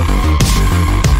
All right.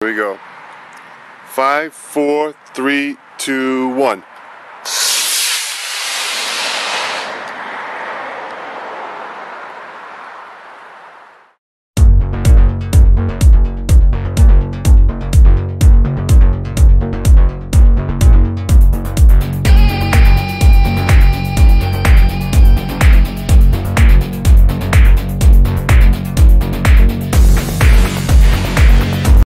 Here we go. Five, four, three, two, one.